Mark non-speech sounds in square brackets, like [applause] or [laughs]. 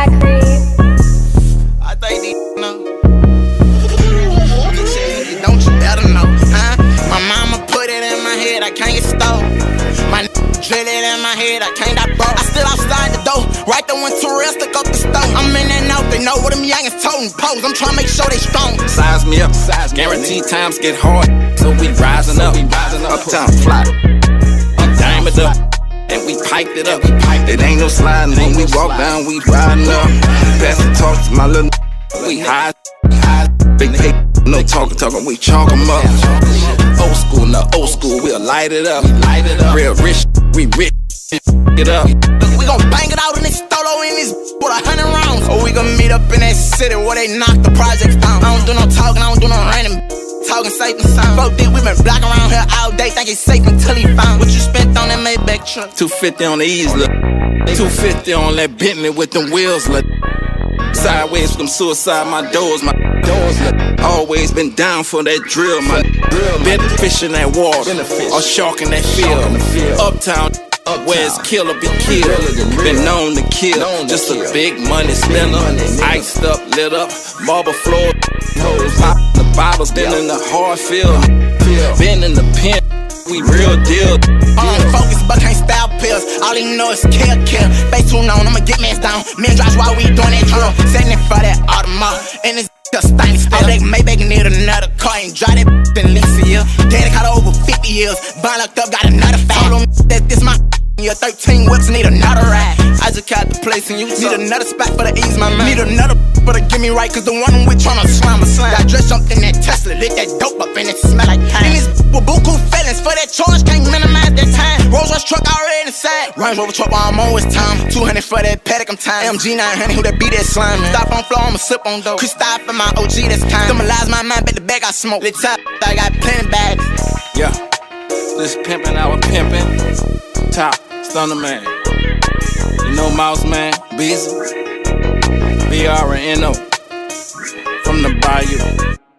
I think these know. Don't you better know, huh? My mama put it in my head, I can't get stole. My drill it in my head, I can't die broke. I still outside the door, right there when tourists up the store. I'm in and out, they know what them youngins toting pose. I'm trying to make sure they strong. Size me up, size Guarantee times get hard. So we rising up, we rising up, time fly. We diamond up, and we piped it up. It ain't no sliding when we walk down, we riding up. Pass the talk to my little. We high, big pay, no talking, talking. We chalk 'em up. Old school, no old school, we'll light it up. Real rich, we rich. Get up. We gon' bang it out in this stolo in this with a hundred rounds. Or we gon' meet up in that city where they knock the projects down. I don't do no talking, I don't do no random. Talking safe and sound. Fuck this, we been blocking around here all day, think it's safe until he found. What you spent on that Maybach truck? 250 on the easel. 250 on that Bentley with them wheels. Look. Sideways from suicide, my doors, my doors. Look. Always been down for that drill, my drill. Been fish in that water, or shark in that field. Uptown. Where's killer be killed? Been known to kill. Just a big money spinner. Iced up, lit up, marble floor. Been in the hard field. Been in the pen. We real deal. Unfocused, but can't style pills. All he know is kill, kill. Face tune on, I'ma get mans down. Men drops while we doing that drill. Setting it for that Audemars. And it's just tiny still. I think Maybach need another car. Ain't drive that [laughs] in least a year. Daddy caught over 50 years. Bond locked up, got another fat. Told [laughs] that this my [laughs] your 13 whips need another ride. Got the place and you need another spot for the ease my mind. Need another for to get me right, cause the one we tryna slam a slam. I dress up in that Tesla, lit that dope up and it smell like time. And this with buku feelings for that charge, can't minimize that time. Rolls Royce truck already inside. Range Rover truck while I'm always time. 200 for that paddock, I'm time. MG 900, who that beat that slime. Man. Stop on floor, I'ma sip on dope. Chris stop for my OG that's time. Symbolize my mind, bet the bag I smoke. Lit top, I got plenty bags. Yeah, this pimpin', I was pimpin'. Top. Stunner Man. Know Mouse Man, Beezy, B R N O from the Bayou.